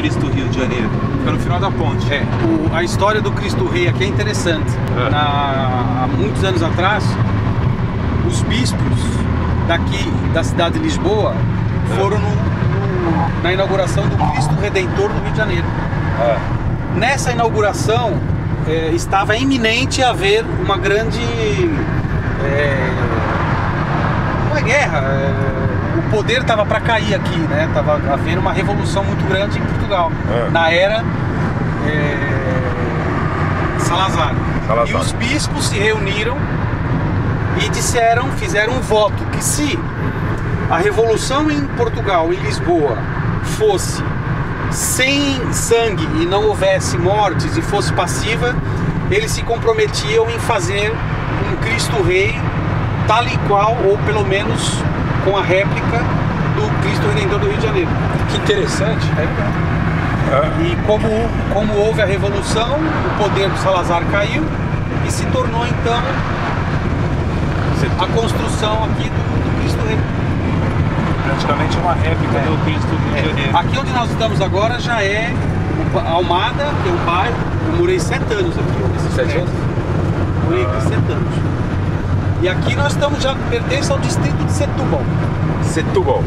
Cristo Rio de Janeiro? Fica no final da ponte. É, o- a história do Cristo Rei aqui é interessante. É. Na- há muitos anos atrás, os bispos daqui da cidade de Lisboa É. foram no- no- na inauguração do Cristo Redentor do Rio de Janeiro. É. Nessa inauguração eh, estava iminente haver uma grande. eh, uma guerra. O poder estava para cair aqui, né? Estava havendo uma revolução muito grande em Portugal. É. Na era eh, Salazar. Salazar. E os bispos se reuniram e disseram, fizeram um voto que se a revolução em Portugal, em Lisboa, fosse sem sangue e não houvesse mortes e fosse passiva, eles se comprometiam em fazer um Cristo Rei tal e qual, ou pelo menos com a réplica do Cristo Redentor do Rio de Janeiro. Que interessante. É. E como, como houve a revolução, o poder do Salazar caiu e se tornou então a construção aqui do, do Cristo Rei. Praticamente uma réplica É. do Cristo Rio de Janeiro. Aqui onde nós estamos agora já é o Almada, que é um bairro. Eu morei sete anos aqui. Sete prédio. anos? Morei aqui sete anos. E aqui nós estamos já pertence ao distrito de Setúbal. Setúbal.